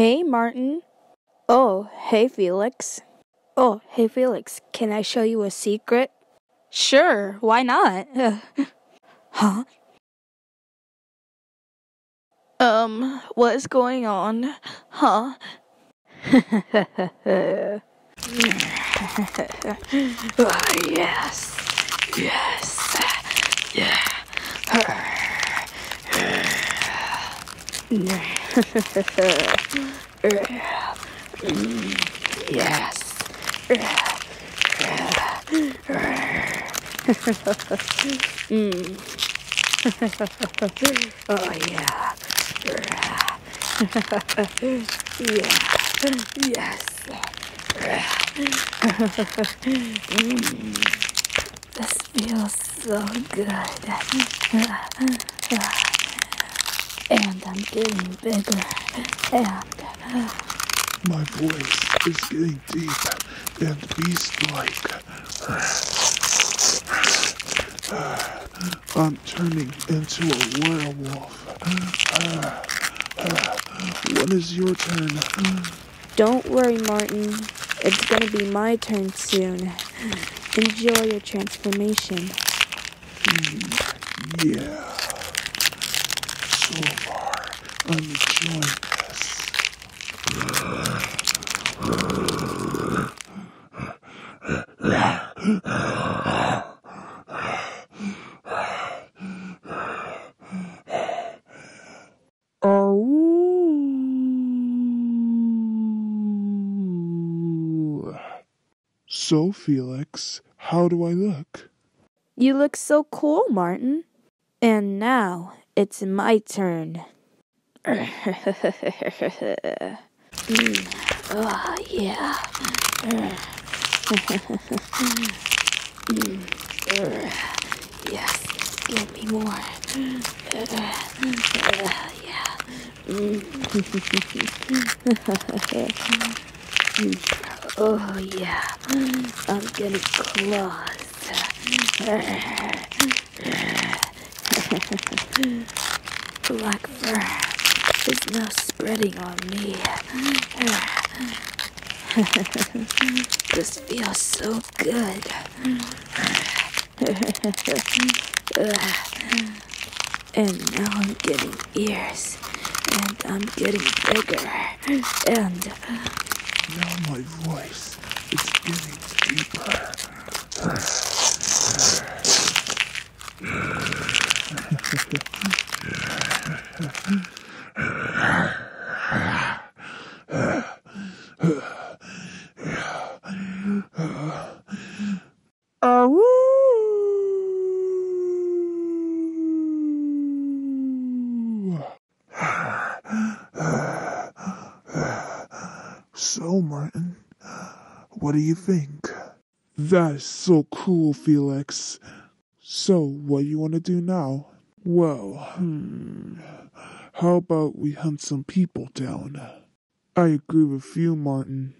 Hey, Martin. Oh, hey, Felix. Oh, hey, Felix. Can I show you a secret? Sure, why not? huh? Um, what is going on? Huh? oh, yes. Yes. Yeah. Yes. mm. oh yeah. yeah. Yes. mm. This feels so good. and I'm getting bigger. And my voice is getting deep and beast-like. Uh, I'm turning into a werewolf. Uh, uh, when is your turn? Don't worry, Martin. It's gonna be my turn soon. Enjoy your transformation. Hmm, yeah. So far, I'm enjoying Oh. So, Felix, how do I look? You look so cool, Martin. And now it's my turn. mm. Oh, yeah. yes, give me more. yeah. oh, yeah. I'm getting close. Black fur is now spreading on me. this feels so good. and now I'm getting ears, and I'm getting bigger, and now my voice is getting deeper. So, Martin, what do you think? That is so cool, Felix. So, what do you want to do now? Well, hmm, how about we hunt some people down? I agree with you, Martin.